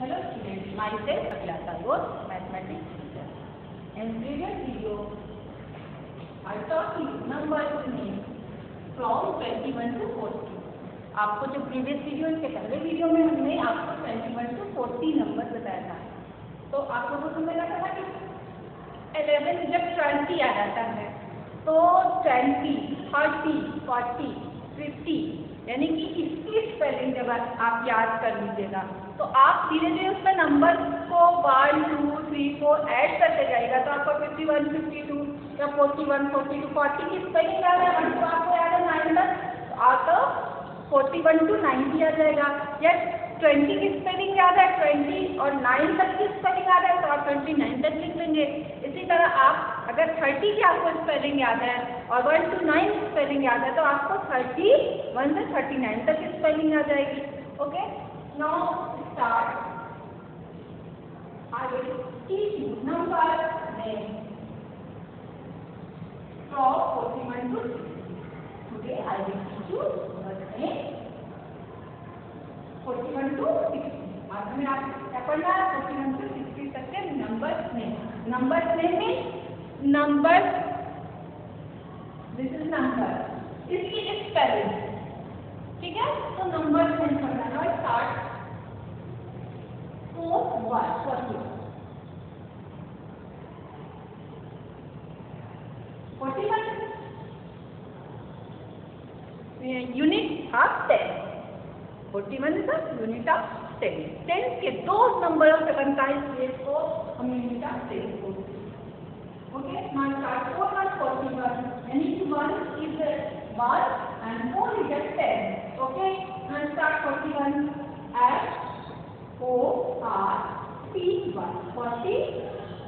Hello student myself Abhilasha Bose mathematics and previous video I talk you number name from twenty one to forty आपको जो previous video इसके पहले video में हमने आपको twenty one to forty number बताया था तो आपको तो समझ मिला था कि एलेवन जब ट्वेंटी आ जाता है तो ट्वेंटी थर्टी फोर्टी फिफ्टी यानी कि इसकी स्पेलिंग जब आप याद कर लीजिएगा तो आप धीरे धीरे उसमें नंबर को one two three four add करते जाएगा तो आपको फिफ्टी वन फिफ्टी टू या forty one forty two forty की स्पेलिंग याद है वन टू आपको याद है नाइन तक तो आपको फोर्टी वन टू नाइन्टी आ जाएगा। या ट्वेंटी की स्पेलिंग याद है ट्वेंटी और नाइन तक की स्पेलिंग याद है तो आप ट्वेंटी नाइन तक लिख लेंगे इसी तरह आप अगर थर्टी की आपको स्पेलिंग याद है और वन टू नाइन स्पेलिंग याद है तो आपको थर्टी वन से थर्टी नाइन तक की स्पेलिंग आ जाएगी okay no start I will teach you number name from 41 to 60. Today I will teach you number name 41 to 60. आज में आप क्या पढ़ना 41 to 60 तक के number name number this is number इसकी स्पेलिंग ठीक है? तो number forty one unit of ten forty one unit of ten ten के दो नंबरों से बनता है इसलिए इसको हम यूनिट ऑफ़ टेन हैं okay four one forty one and each one is a one and four is a ten okay now start forty one as O R T one forty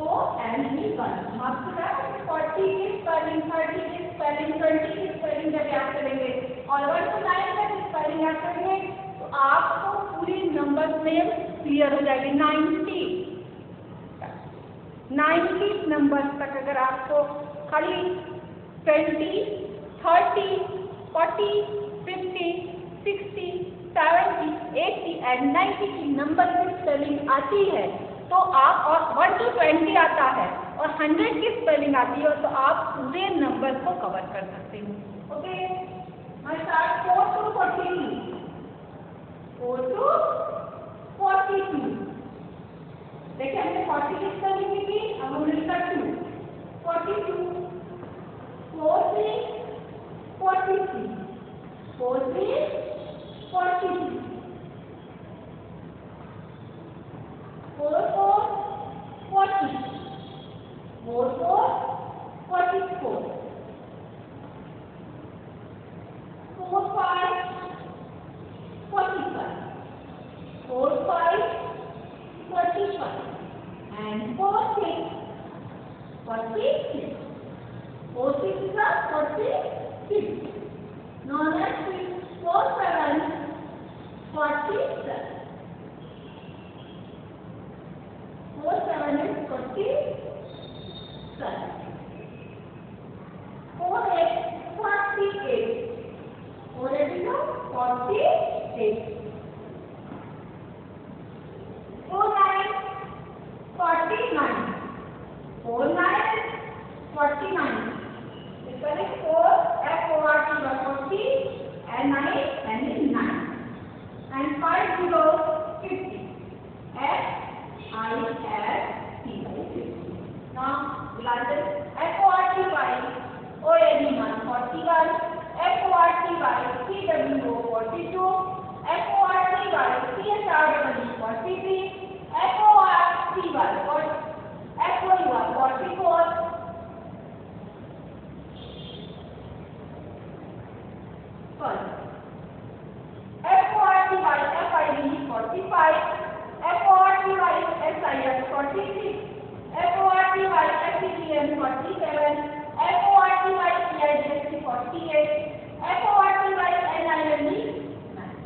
O N E one आपको क्या है forty की spelling thirty की spelling twenty की spelling जब याद करेंगे और one to nine तक spelling याद करेंगे तो आपको पूरी नंबर नेम क्लियर हो जाएगी. नाइन्टी नाइन्टी नंबर तक अगर आपको खाली twenty thirty forty fifty sixty seventy eighty and ninety की नंबर की स्पेलिंग आती है तो आप और वन टू ट्वेंटी आता है और हंड्रेड की स्पेलिंग आती है तो आप पूरे नंबर को कवर कर सकते हो. Okay four two forty four two forty two देखिए हमने फोर्टी की स्पेलिंग लिखी अब हम लिखा two forty two four three forty three four three forty three four four forty four four forty four four five forty five four five forty five and four six forty six. Four six is a forty seven is twenty 42, FORCY, CSRMD 43, FORCY, 44, FORCY, FID 45, FORCY, SIS 46, FORCY, SCDM 47, FORCY, CIDC 48,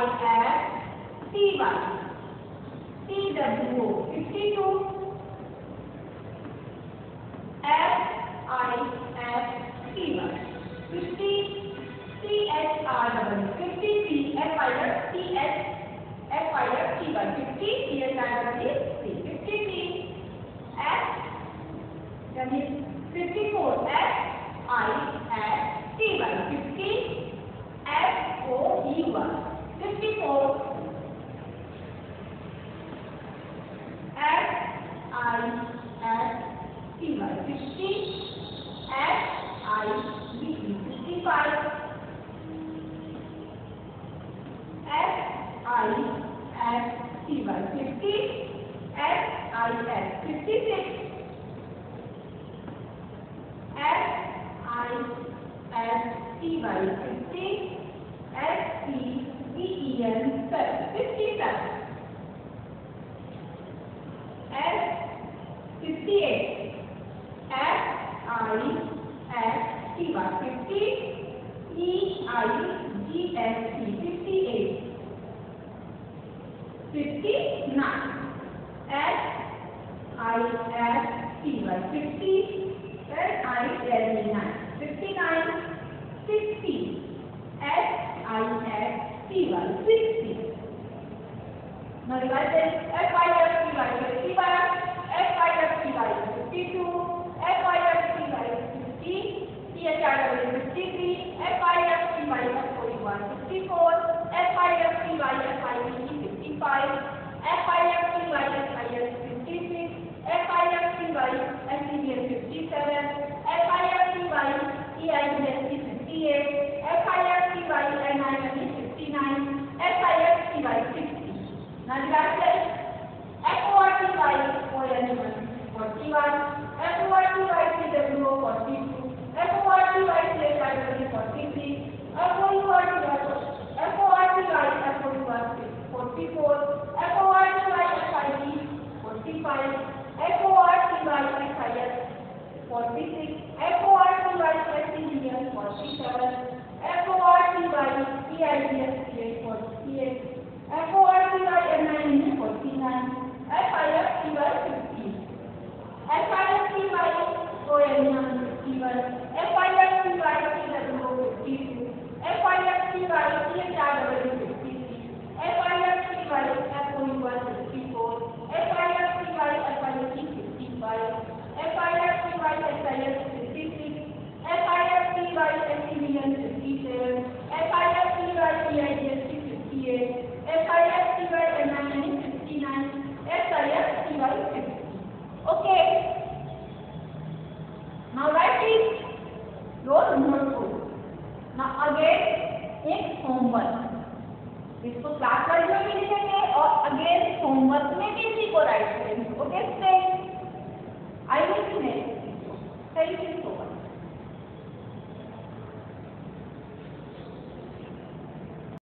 as T1. TWO 52. FIF T1. 50 CHRW. 50 CFIF TS FIF T1. 50 CHRW 50 F. That 54 F I F T1. 50 F O E1. I S T Y. 50 F I S. 56 F I S T Y. 50 59 S I S T Y 50 S I L E 9 59 60 S I S T Y 60 now divide this. F I F T Y Now divided FORT by 41, FORT by CWO 42, FORT by CHIW 43, FORT by FORT by FORT 44, FORT by SID 45, FORT by SIS 46, FORT by SCDM 47, FORT by EIDS 48, Thank you. एक homework इसको class wise में भी लिखेंगे और again homework में भी इसी को राइट करेंगे। Okay I will next thank you